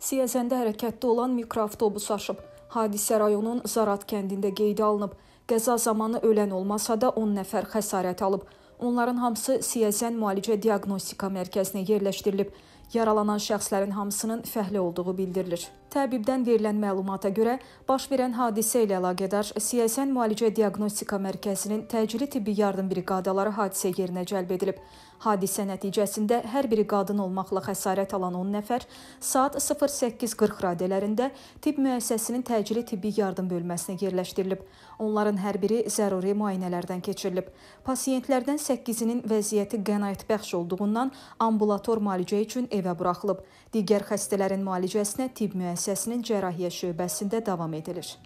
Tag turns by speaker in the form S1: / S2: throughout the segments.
S1: Siyəzəndə hərəkətdə olan mikroavtobus aşıb. Hadisə rayonun Zarat kəndində qeydə alınıb. Qəza zamanı ölən olmasa da 10 nəfər xəsarət alıb. Onların hamısı Siyəzən müalicə diaqnostika mərkəzinə yerləşdirilib. Yaralanan şəxslərin hamısının fəhli olduğu bildirilir. Təbibdən verilən məlumata görə baş verən hadisə ilə əlaqədar Siyəzən müalicə diaqnostika mərkəzinin təcili tibbi yardım briqadaları hadisə yerinə cəlb edilib. Hadisə nəticəsində hər biri qadın olmaqla xəsarət alan 10 nəfər saat 08:40 radələrində tibb müəssisəsinin təcili tibbi yardım bölməsinə yerləşdirilib. Onların hər biri zəruri müayinələrdən keçirilib. Pasiyentlərdən 8-inin vəziyyəti qənaətbəxş olduğundan ambulator müalicə üçün evə buraxılıb. Digər xəstələrin müalicəsinə tibb müəssisəsinin cərrahiyyə şöbəsində davam edilir.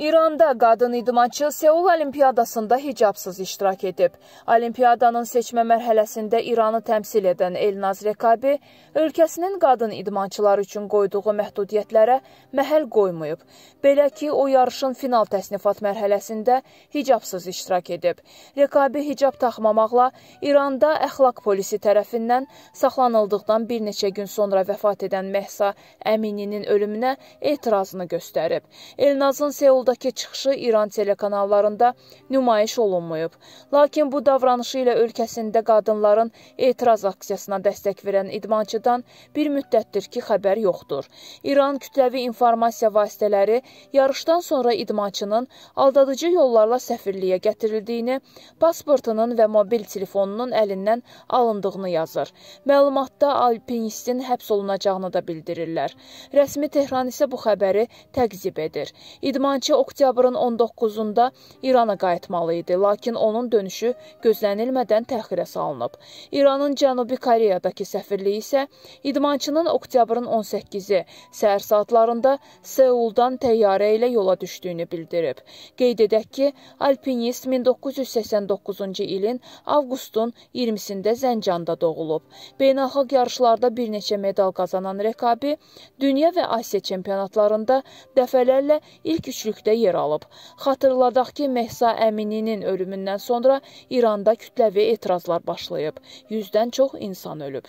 S2: İranda qadın idmançı Seul Olimpiyadasında hicabsız iştirak edib. Olimpiyadanın seçmə mərhələsində İranı təmsil edən Elnaz Rekabi ölkəsinin qadın idmançılar üçün qoyduğu məhdudiyyətlərə məhəl qoymayıb. Belə ki, o yarışın final təsnifat mərhələsində hicabsız iştirak edib. Rekabi hicab taxmamaqla İranda əxlaq polisi tərəfindən saxlanıldıqdan bir neçə gün sonra vəfat edən Məhsa Əmininin ölümünə etirazını göstərib. Elnazın Seulda Buradakı çıxışı İran telekanallarında nümayiş olunmayıb. Lakin bu davranışı ilə ölkəsində qadınların etiraz aksiyasına dəstək verən idmançıdan bir müddətdir ki, xəbər yoxdur. İran kütləvi informasiya vasitələri yarışdan sonra idmançının aldadıcı yollarla səfirliyə gətirildiyini, pasportunun və mobil telefonunun əlindən alındığını yazır. Məlumatda alpinistin həbs olunacağını da bildirirlər. Rəsmi Tehran isə bu xəbəri təqzib edir. İdmançı oktyabrın 19-da İrana qayıtmalı idi, lakin onun dönüşü gözlənilmədən təxirə salınıb. İranın Cənubi Koreyadakı səfirliyi isə idmançının oktyabrın 18-i səhər saatlarında Seuldan təyyarə ilə yola düşdüyünü bildirib. Qeyd edək ki, alpinist 1989-cu ilin avqustun 20-sində Zəncanda doğulub. Beynəlxalq yarışlarda bir neçə medal qazanan rəqabi dünya və Asiya çempionatlarında dəfələrlə ilk üçlükdə tərkibdə yer alıb. Xatırladaq ki, Məhsa Əmininin ölümündən sonra İranda kütləvi etirazlar başlayıb. 100-dən çox insan ölüb.